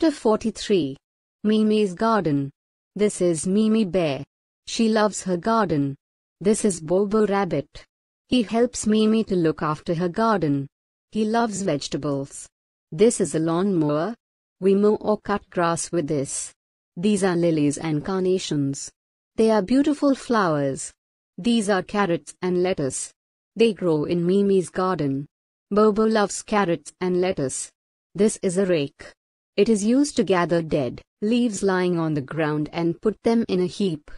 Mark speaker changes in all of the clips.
Speaker 1: Chapter 43 Mimi's Garden. This is Mimi Bear. She loves her garden. This is Bobo Rabbit. He helps Mimi to look after her garden. He loves vegetables. This is a lawn mower. We mow or cut grass with this. These are lilies and carnations. They are beautiful flowers. These are carrots and lettuce. They grow in Mimi's garden. Bobo loves carrots and lettuce. This is a rake. It is used to gather dead leaves lying on the ground and put them in a heap.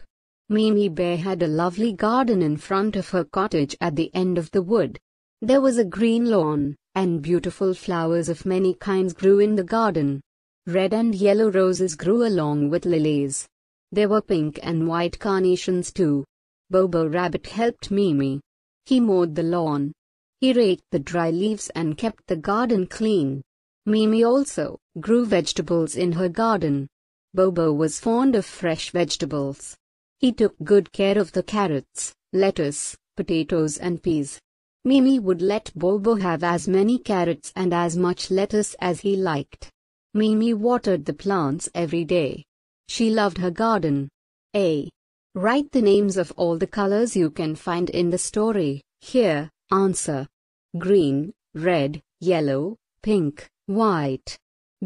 Speaker 1: Mimi Bear had a lovely garden in front of her cottage at the end of the wood. There was a green lawn, and beautiful flowers of many kinds grew in the garden. Red and yellow roses grew along with lilies. There were pink and white carnations too. Bobo Rabbit helped Mimi. He mowed the lawn. He raked the dry leaves and kept the garden clean. Mimi also grew vegetables in her garden. Bobo was fond of fresh vegetables. He took good care of the carrots, lettuce, potatoes and peas. Mimi would let Bobo have as many carrots and as much lettuce as he liked. Mimi watered the plants every day. She loved her garden. A. Write the names of all the colors you can find in the story. Here, answer. Green, red, yellow, pink, White.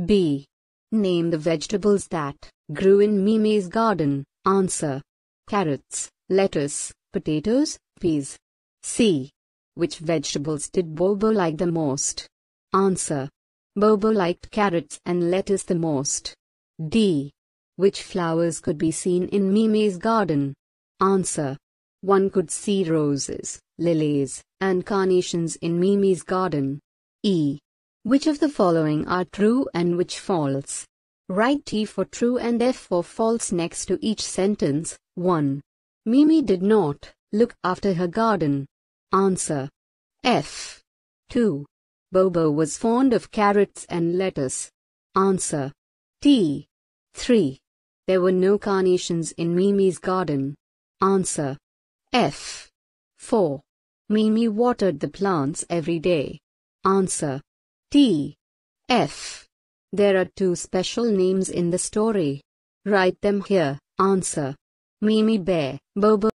Speaker 1: B. Name the vegetables that grew in Mimi's garden. Answer. Carrots, lettuce, potatoes, peas. C. Which vegetables did Bobo like the most? Answer. Bobo liked carrots and lettuce the most. D. Which flowers could be seen in Mimi's garden? Answer. One could see roses, lilies, and carnations in Mimi's garden. E. Which of the following are true and which false? Write T for true and F for false next to each sentence. 1. Mimi did not look after her garden. Answer. F. 2. Bobo was fond of carrots and lettuce. Answer. T. 3. There were no carnations in Mimi's garden. Answer. F. 4. Mimi watered the plants every day. Answer. T. F. There are two special names in the story. Write them here. Answer. Mimi Bear, Bobo.